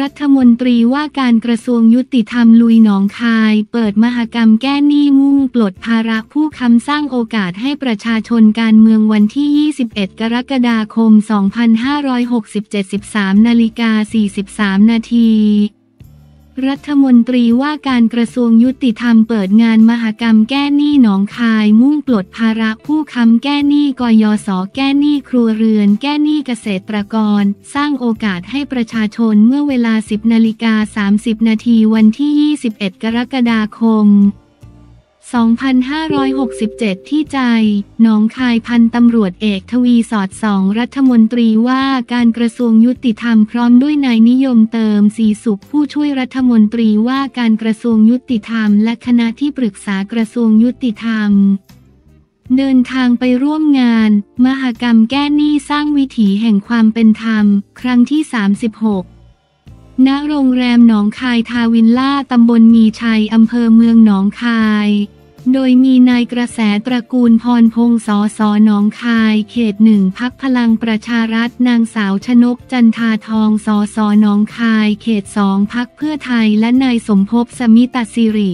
รัฐมนตรีว่าการกระทรวงยุติธรรมลุยหนองคาย เปิดมหกรรมแก้หนี้มุ่งปลดภาระผู้คำสร้างโอกาสให้ประชาชนการเมืองวันที่ 21 กรกฎาคม 2567 13นาฬิกา43 นาที รัฐมนตรีว่าการกระทรวงยุติธรรมเปิดงานมหกรรมแก้หนี้หนองคาย มุ่งปลดภาระผู้ค้ำแก้หนี้กยศแก้หนี้ครัวเรือน แก้หนี้เกษตรกร สร้างโอกาสให้ประชาชนเมื่อเวลา 10นาฬิกา30 นาทีวันที่ 21 กรกฎาคม 2567 ที่ใจ หนองคายพันตำรวจเอกทวีสอดสองรัฐมนตรีว่าการกระทรวงยุติธรรมพร้อมด้วยนายนิยมเติมสีสุขผู้ช่วยรัฐมนตรีว่าการกระทรวงยุติธรรม และคณะที่ปรึกษากระทรวงยุติธรรม เดินทางไปร่วมงาน มหกรรมแก้หนี้สร้างวิถีแห่งความเป็นธรรม ครั้งที่ 36ณโรงแรมหนองคายทาวินล่าตำบลมีชัยอำเภอเมืองหนองคาย โดยมีนายกระแสตระกูลพรพงศ์สอสอหนองคาย เขตหนึ่งพักพลังประชารัฐนางสาวชนกจันทาทองสอสอหนองคาย เขตสองพักเพื่อไทยและนายสมภพสมิตาสิริ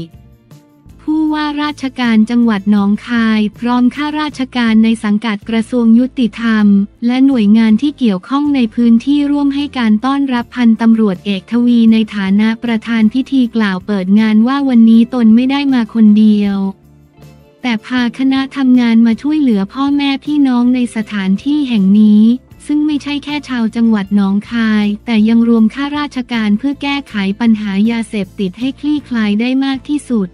ผู้ว่าราชการจังหวัดหนองคาย พร้อมข้าราชการในสังกัดกระทรวงยุติธรรม และหน่วยงานที่เกี่ยวข้องในพื้นที่ร่วมให้การต้อนรับพันตำรวจเอกทวีในฐานะประธานพิธีกล่าวเปิดงานว่าวันนี้ตนไม่ได้มาคนเดียว แต่พาคณะทำงานมาช่วยเหลือพ่อแม่พี่น้องในสถานที่แห่งนี้ ซึ่งไม่ใช่แค่ชาวจังหวัดหนองคาย แต่ยังรวมข้าราชการเพื่อแก้ไขปัญหายาเสพติดให้คลี่คลายได้มากที่สุด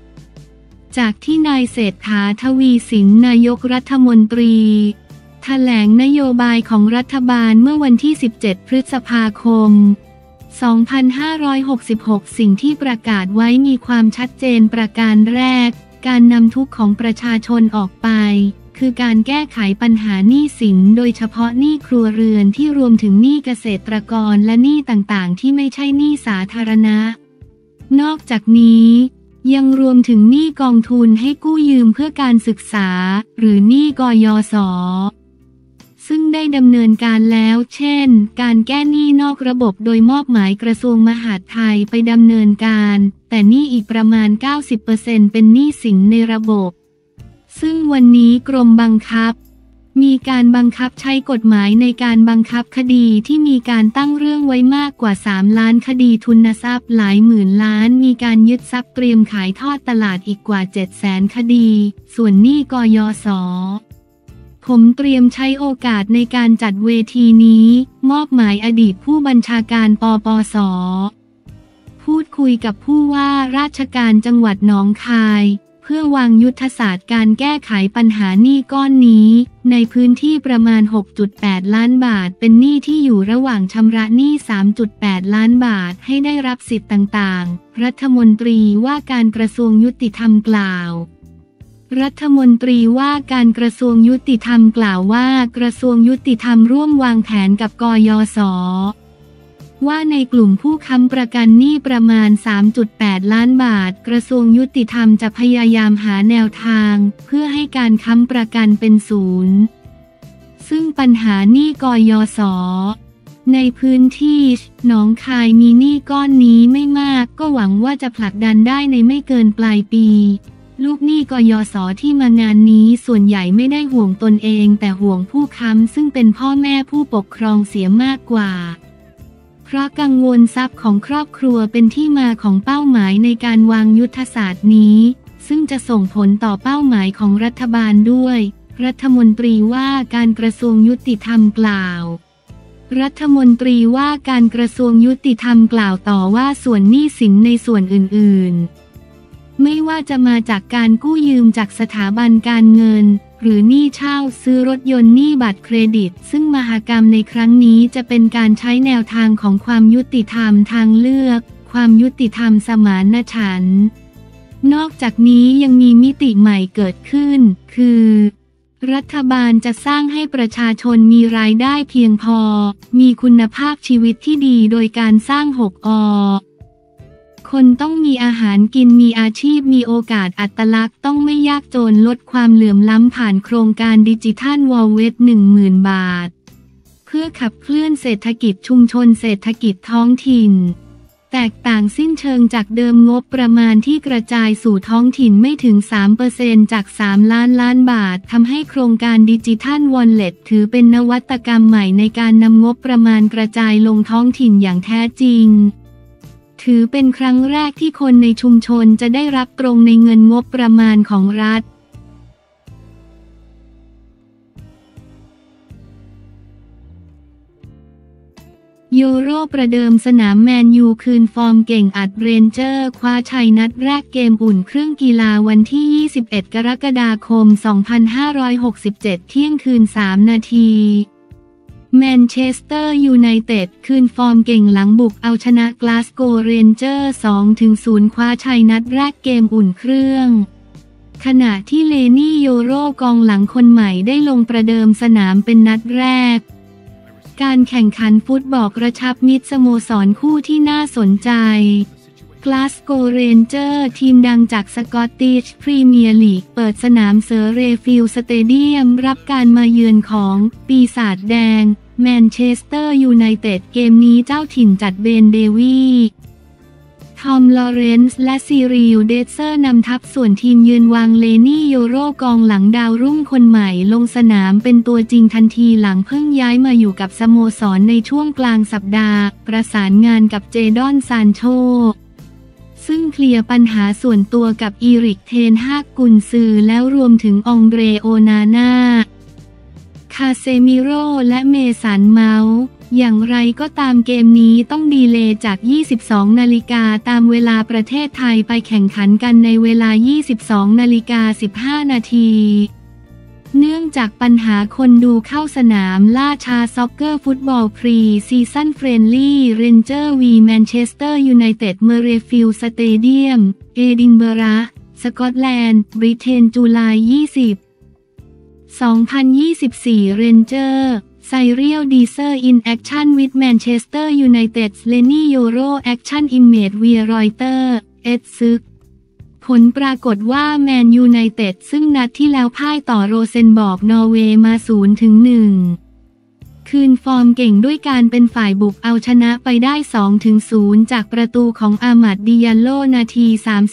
จากที่นายเศรษฐาทวีสินนายกรัฐมนตรีถแถลงนโยบายของรัฐบาลเมื่อวันที่ 17 พฤษภาคม 2566 สิ่งที่ประกาศไว้มีความชัดเจนประการแรก การนำทุกข์ของประชาชนออกไป คือการแก้ไขปัญหาหนี้สินโดยเฉพาะหนี้ครัวเรือนที่รวมถึงหนี้เกษตรกรและหนี้ต่างๆ ที่ไม่ใช่หนี้สาธารณะ นอกจากนี้ยังรวมถึงหนี้กองทุนให้กู้ยืมเพื่อการศึกษา หรือหนี้กยศซึ่งได้ดำเนินการแล้ว เช่น การแก้หนี้นอกระบบโดยมอบหมายกระทรวงมหาดไทยไปดำเนินการ แต่นี้อีกประมาณ 90%เป็นหนี้สินในระบบ ซึ่งวันนี้กรมบังคับ มีการบังคับใช้กฎหมายในการบังคับคดีที่มีการตั้งเรื่องไว้มากกว่า 3 ล้านคดีทุนทรัพย์หลายหมื่นล้าน มีการยึดทรัพย์เตรียมขายทอดตลาดอีกกว่า 7 0 0 0 0 0 คดี ส่วนหนี้กยศผมเตรียมใช้โอกาสในการจัดเวทีนี้ มอบหมายอดีตผู้บัญชาการปปส พูดคุยกับผู้ว่าราชการจังหวัดหนองคาย เพื่อวางยุทธศาสตร์การแก้ไขปัญหาหนี้ก้อนนี้ ในพื้นที่ประมาณ 6.8 ล้านบาท เป็นหนี้ที่อยู่ระหว่างชำระหนี้ 3.8 ล้านบาทให้ได้รับสิทธิ์ต่างๆ รัฐมนตรีว่าการกระทรวงยุติธรรมกล่าวรัฐมนตรีว่าการกระทรวงยุติธรรมกล่าวว่ากระทรวงยุติธรรมร่วมวางแผนกับกยศ ว่าในกลุ่มผู้ค้ำประกันหนี้ประมาณ 3.8 ล้านบาท กระทรวงยุติธรรมจะพยายามหาแนวทาง เพื่อให้การค้ำประกันเป็นศูนย์ ซึ่งปัญหาหนี้กยศในพื้นที่หนองคายมีหนี้ก้อนนี้ไม่มาก ก็หวังว่าจะผลักดันได้ในไม่เกินปลายปี ลูกหนี้กยศที่มางานนี้ส่วนใหญ่ไม่ได้ห่วงตนเอง แต่ห่วงผู้ค้ำซึ่งเป็นพ่อแม่ผู้ปกครองเสียมากกว่า เพราะกังวลทรัพย์ของครอบครัวเป็นที่มาของเป้าหมายในการวางยุทธศาสตร์นี้ ซึ่งจะส่งผลต่อเป้าหมายของรัฐบาลด้วย รัฐมนตรีว่าการกระทรวงยุติธรรมกล่าว รัฐมนตรีว่าการกระทรวงยุติธรรมกล่าวต่อว่าส่วนหนี้สินในส่วนอื่น ๆ ไม่ว่าจะมาจากการกู้ยืมจากสถาบันการเงิน หรือหนี้เช่าซื้อรถยนต์หนี้บัตรเครดิต ซึ่งมหากรรมในครั้งนี้จะเป็นการใช้แนวทางของความยุติธรรมทางเลือก ความยุติธรรมสมานฉันท์นอกจากนี้ยังมีมิติใหม่เกิดขึ้น คือ รัฐบาลจะสร้างให้ประชาชนมีรายได้เพียงพอ มีคุณภาพชีวิตที่ดีโดยการสร้าง 6 อ คนต้องมีอาหารกินมีอาชีพมีโอกาสอัตลักษณ์ต้องไม่ยากจนลดความเหลื่อมล้ำผ่านโครงการดิจิทัลวอลเวตหนึ่งหมื่นบาท เพื่อขับเคลื่อนเศรษฐกิจชุมชนเศรษฐกิจท้องถิ่น แตกต่างสิ้นเชิงจากเดิมงบประมาณที่กระจายสู่ท้องถิ่นไม่ถึง 3%จาก 3 ล้านล้านบาททำให้โครงการดิจิทัลวอลเล็ตถือเป็นนวัตกรรมใหม่ในการนำงบประมาณกระจายลงท้องถิ่นอย่างแท้จริง ถือเป็นครั้งแรกที่คนในชุมชนจะได้รับตรงในเงินงบประมาณของรัฐโยโรประเดิมสนามแมนยูคืนฟอร์มเก่งอัดเรนเจอร์ คว้าชัยนัดแรกเกมอุ่นเครื่องกีฬาวันที่ 21 กรกฎาคม 2567 เที่ยงคืน 3 นาที แมนเชสเตอร์ยูไนเต็ดคืนฟอร์มเก่งหลังบุกเอาชนะกลาสโกเรนเจอร์ 2-0 คว้าชัยนัดแรกเกมอุ่นเครื่อง ขณะที่เลนี่โยโรกองหลังคนใหม่ได้ลงประเดิมสนามเป็นนัดแรก การแข่งขันฟุตบอลกระชับมิตรสโมสรคู่ที่น่าสนใจกลาสโกเรนเจอร์ทีมดังจากสกอตติชพรีเมียร์ลีก เปิดสนามเมอร์เรย์ฟิลด์สเตเดียม รับการมาเยือนของปีศาจแดง แมนเชสเตอร์ยูไนเต็ดเกมนี้เจ้าถิ่นจัดเบนเดวีส์ทอมลอเรนซ์และซีริลเดเซอร์นำทัพส่วนทีมเยือนวางเลนี่โยโรกองหลังดาวรุ่งคนใหม่ลงสนามเป็นตัวจริงทันทีหลังเพิ่งย้ายมาอยู่กับสโมสรในช่วงกลางสัปดาห์ ประสานงานกับเจดอนซานโชซึ่งเคลียร์ปัญหาส่วนตัวกับอีริกเทนฮากกุนซือแล้วรวมถึงอังเดรโอนาน่า คาเซมิโรและเมสันเมาส์อย่างไรก็ตามเกมนี้ต้อง delay จาก 22 นาฬิกาตามเวลาประเทศไทยไปแข่งขันกันในเวลา 22 นาฬิกา 15 นาที เนื่องจากปัญหาคนดูเข้าสนามล่าช้า Soccer Football Pre Season Friendly Rangers v Manchester United Murrayfield Stadium Edinburgh Scotland Britain July 20 2024 Rangers Cyriel Dessers in action with Manchester United Leny Yoro Action Images via Reuters Ed Sykes ผลปรากฏว่าแมนยูไนเต็ดซึ่งนัดที่แล้วพ่ายต่อโรเซนบอร์กนอร์เวย์มา0ถึง1 คืนฟอร์มเก่งด้วยการเป็นฝ่ายบุกเอาชนะไปได้ 2-0 จากประตูของอาหมัดดิยัลโลนาที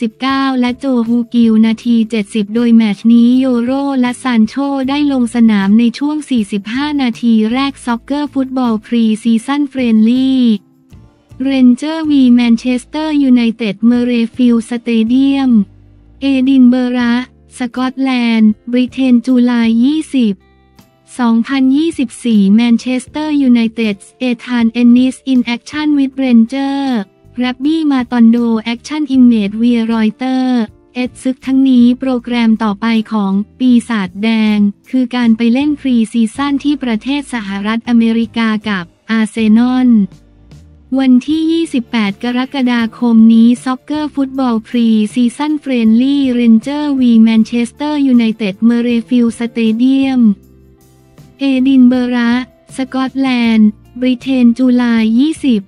39 และโจฮูกิลล์นาที 70 โดยแมตช์นี้โยโรและซานโชได้ลงสนามในช่วง 45 นาทีแรก Soccer Football Pre Season Friendly Rangers v Manchester United Murrayfield Stadium Edinburgh Scotland Britain July 20 2024 Manchester United Ethan Ennis in action with Rangers Rabbi Matondo Action Images via Reuters Ed Sykes ทั้งนี้โปรแกรมต่อไปของปีศาจแดง คือการไปเล่น pre season ที่ประเทศสหรัฐอเมริกากับอาร์เซนอลวันที่ 28 กรกฎาคมนี้ Soccer Football Pre Season Friendly Rangers v Manchester United Murrayfield Stadium Edinburgh Scotland Britain July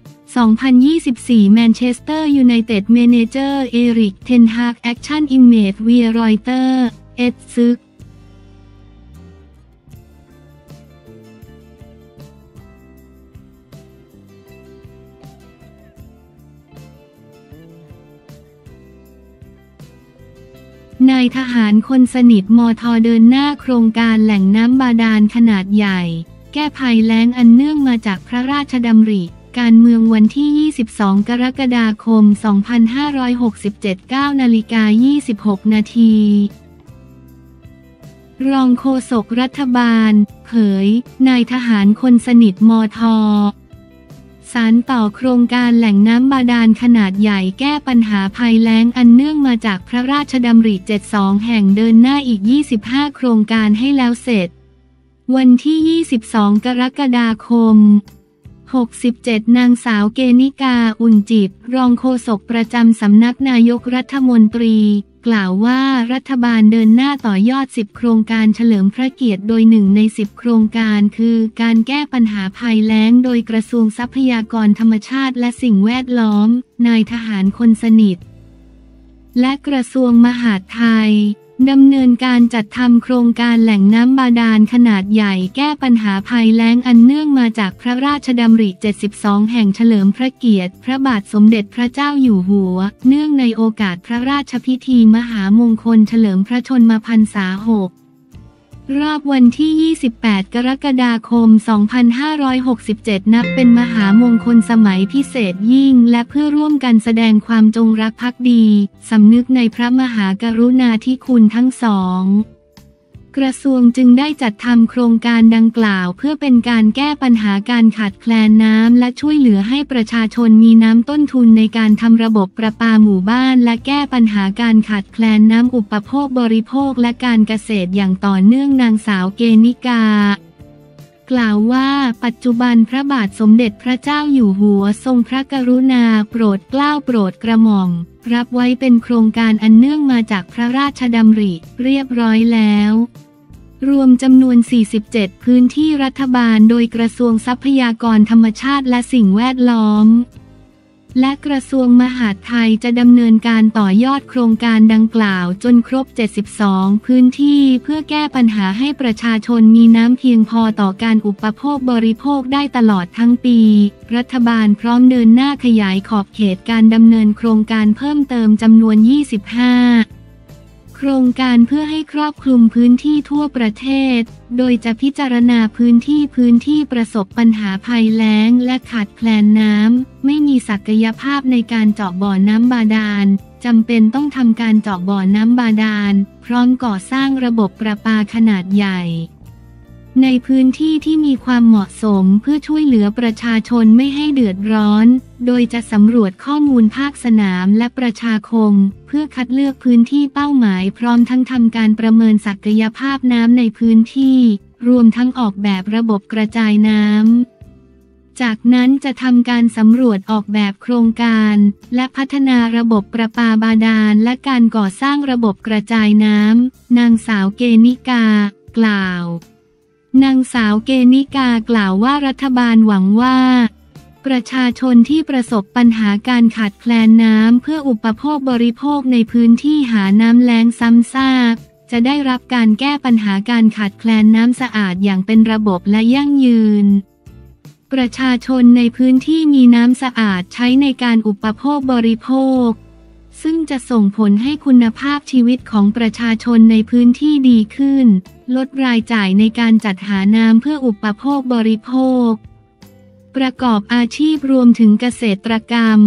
20 2024 Manchester United manager Erik ten Hag Action Images via Reuters Ed Sykes นายทหารคนสนิทมทเดินหน้าโครงการแหล่งน้ำบาดาลขนาดใหญ่ แก้ภัยแล้งอันเนื่องมาจากพระราชดำริ การเมืองวันที่ 22 กรกฎาคม 2567 9นาฬิกา26 นาที รองโฆษกรัฐบาล เผย นายทหารคนสนิทมท สารต่อโครงการแหล่งน้ำบาดาลขนาดใหญ่แก้ปัญหาภัยแล้งอันเนื่องมาจากพระราชดำริ 72 แห่งเดินหน้าอีก 25 โครงการให้แล้วเสร็จ วันที่ 22 กรกฎาคม 67 นางสาวเกนิกา อุ่นจิตรองโฆษกประจำสำนักนายกรัฐมนตรี กล่าวว่ารัฐบาลเดินหน้าต่อยอด 10 โครงการเฉลิมพระเกียรติโดยหนึ่งใน 10 โครงการคือการแก้ปัญหาภัยแล้งโดยกระทรวงทรัพยากรธรรมชาติและสิ่งแวดล้อม นายทหารคนสนิท และกระทรวงมหาดไทย ดำเนินการจัดทำโครงการแหล่งน้ำบาดาลขนาดใหญ่แก้ปัญหาภัยแล้งอันเนื่องมาจากพระราชดำริ 72 แห่งเฉลิมพระเกียรติ พระบาทสมเด็จพระเจ้าอยู่หัว เนื่องในโอกาสพระราชพิธีมหามงคลเฉลิมพระชนมพรรษาหก รอบวันที่ 28 กรกฎาคม 2567 นับเป็นมหามงคลสมัยพิเศษยิ่ง และเพื่อร่วมกันแสดงความจงรักภักดี สำนึกในพระมหากรุณาธิคุณทั้งสอง กระทรวงจึงได้จัดทำโครงการดังกล่าวเพื่อเป็นการแก้ปัญหาการขาดแคลนน้ำและช่วยเหลือให้ประชาชนมีน้ำต้นทุนในการทำระบบประปาหมู่บ้าน และแก้ปัญหาการขาดแคลนน้ำอุปโภคบริโภคและการเกษตรอย่างต่อเนื่องนางสาวเกนิกากล่าวว่าปัจจุบันพระบาทสมเด็จพระเจ้าอยู่หัวทรงพระกรุณาโปรดเกล้าโปรดกระหม่อม รับไว้เป็นโครงการอันเนื่องมาจากพระราชดำริเรียบร้อยแล้ว รวมจำนวน 47 พื้นที่รัฐบาลโดยกระทรวงทรัพยากรธรรมชาติและสิ่งแวดล้อม และกระทรวงมหาดไทยจะดำเนินการต่อยอดโครงการดังกล่าวจนครบ 72 พื้นที่เพื่อแก้ปัญหาให้ประชาชนมีน้ำเพียงพอต่อการอุปโภคบริโภคได้ตลอดทั้งปี รัฐบาลพร้อมเดินหน้าขยายขอบเขตการดำเนินโครงการเพิ่มเติมจำนวน 25 โครงการเพื่อให้ครอบคลุมพื้นที่ทั่วประเทศ โดยจะพิจารณาพื้นที่พื้นที่ประสบปัญหาภัยแล้ง และขาดแคลนน้ำ ไม่มีศักยภาพในการเจาะบ่อน้ำบาดาลจำเป็นต้องทำการเจาะบ่อน้ำบาดาล พร้อมก่อสร้างระบบประปาขนาดใหญ่ ในพื้นที่ที่มีความเหมาะสมเพื่อช่วยเหลือประชาชนไม่ให้เดือดร้อน โดยจะสำรวจข้อมูลภาคสนามและประชาคม เพื่อคัดเลือกพื้นที่เป้าหมาย พร้อมทั้งทำการประเมินศักยภาพน้ำในพื้นที่ รวมทั้งออกแบบระบบกระจายน้ำจากนั้นจะทำการสำรวจออกแบบโครงการ และพัฒนาระบบประปาบาดาล และการก่อสร้างระบบกระจายน้ำ นางสาวเกนิกา กล่าว นางสาวเกนิกากล่าวว่ารัฐบาลหวังว่า ประชาชนที่ประสบปัญหาการขาดแคลนน้ำเพื่ออุปโภคบริโภคในพื้นที่หาน้ำแล้งซ้ำซากจะได้รับการแก้ปัญหาการขาดแคลนน้ำสะอาดอย่างเป็นระบบและยั่งยืน ประชาชนในพื้นที่มีน้ำสะอาดใช้ในการอุปโภคบริโภค ซึ่งจะส่งผลให้คุณภาพชีวิตของประชาชนในพื้นที่ดีขึ้น ลดรายจ่ายในการจัดหาน้ำเพื่ออุปโภคบริโภค ประกอบอาชีพรวมถึงเกษตรกรรม